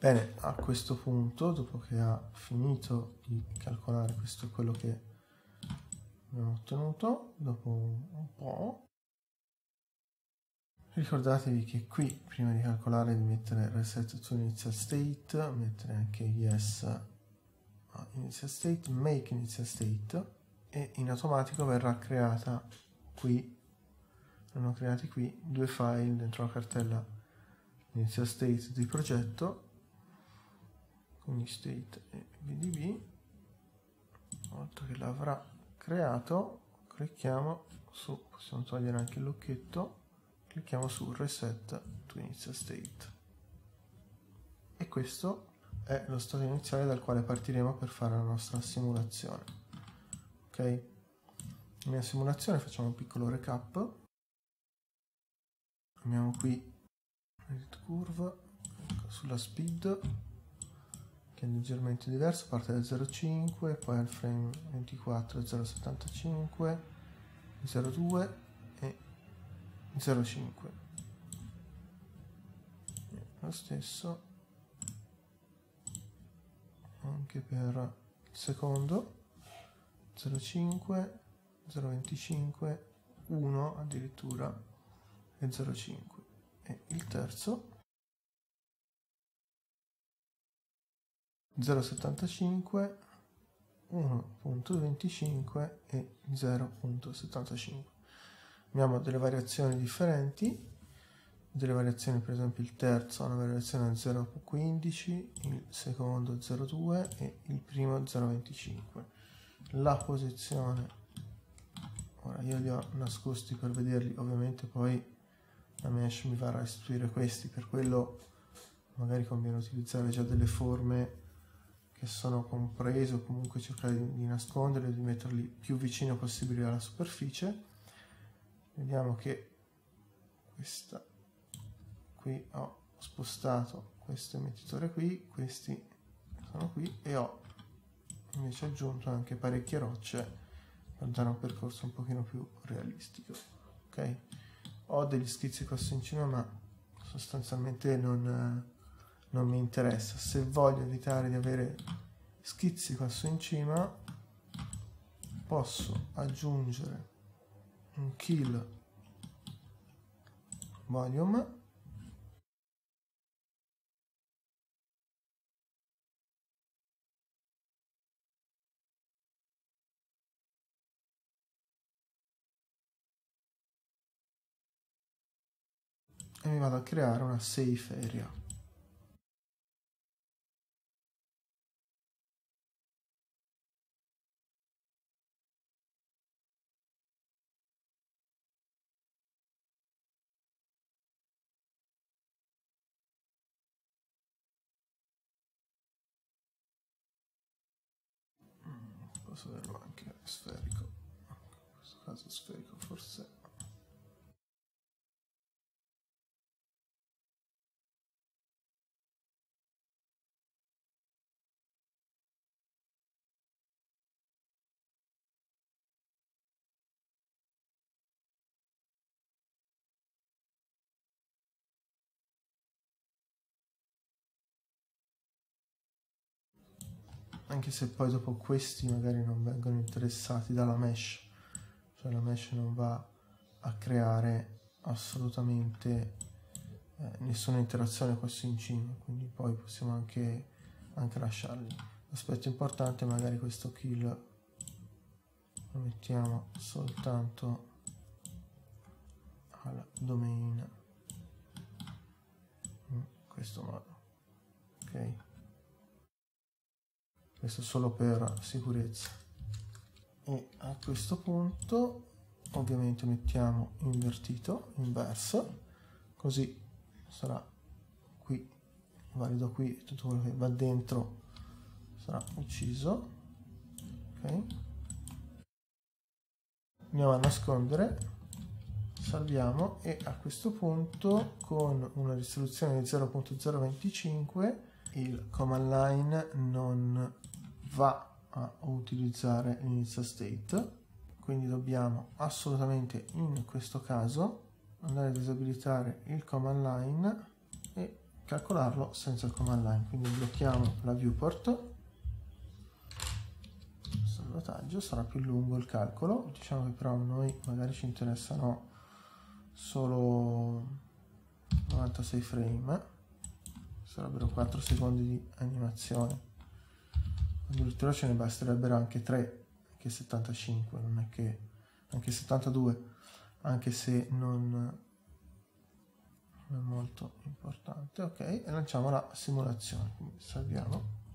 Bene, a questo punto, dopo che ha finito di calcolare questo quello che abbiamo ottenuto, dopo un po', ricordatevi che qui, prima di calcolare, di mettere reset to initial state, mettere anche yes initial state, make initial state, e in automatico verrà creata qui, hanno creati qui due file dentro la cartella initial state di progetto quindi state e vdb una volta che l'avrà creato clicchiamo su possiamo togliere anche il lucchetto clicchiamo su reset to initial state. E questo è lo stato iniziale dal quale partiremo per fare la nostra simulazione. Ok? La mia simulazione facciamo un piccolo recap. Abbiamo qui edit curve ecco, sulla speed che è leggermente diverso, parte da 0,5, poi al frame 24 0,75, 0,2 e 0,5. Lo stesso anche per il secondo 0,5, 0,25, 1 addirittura e 0,5 e il terzo 0,75, 1.25 e 0.75. Abbiamo delle variazioni differenti, delle variazioni per esempio il terzo ha una variazione 0.15, il secondo 0.2 e il primo 0.25. La posizione, ora io li ho nascosti per vederli, ovviamente poi la mesh mi va a restituire questi, per quello magari conviene utilizzare già delle forme che sono compresi o comunque cercare di, nasconderli, di metterli più vicino possibile alla superficie. Vediamo che questa qui ho spostato questo emettitore qui, questi sono qui e ho invece aggiunto anche parecchie rocce per dare un percorso un pochino più realistico. Ok? Ho degli schizzi qua in cima ma sostanzialmente non non mi interessa. Se voglio evitare di avere schizzi qua su in cima, posso aggiungere un kill volume e mi vado a creare una safe area posso averlo anche sferico. In questo caso sferico forse anche se poi dopo questi magari non vengono interessati dalla mesh, cioè la mesh non va a creare assolutamente eh, nessuna interazione qua su in cima, quindi poi possiamo anche, anche lasciarli. L'aspetto importante è magari questo kill lo mettiamo soltanto al domain in questo modo, ok? Questo solo per sicurezza. E a questo punto ovviamente mettiamo invertito inverso così sarà qui valido qui tutto quello che va dentro sarà ucciso ok? Andiamo a nascondere salviamo e a questo punto con una risoluzione di 0.025 il command line non va a utilizzare l'inizio state quindi dobbiamo assolutamente in questo caso andare a disabilitare il command line e calcolarlo senza il command line. Quindi blocchiamo la viewport. Salvataggio sarà più lungo il calcolo. Diciamo che però a noi magari ci interessano solo 96 frame sarebbero 4 secondi di animazione. Addirittura ce ne basterebbero anche 3 anche 75 non è che anche 72 anche se non è molto importante. Ok e lanciamo la simulazione quindi salviamo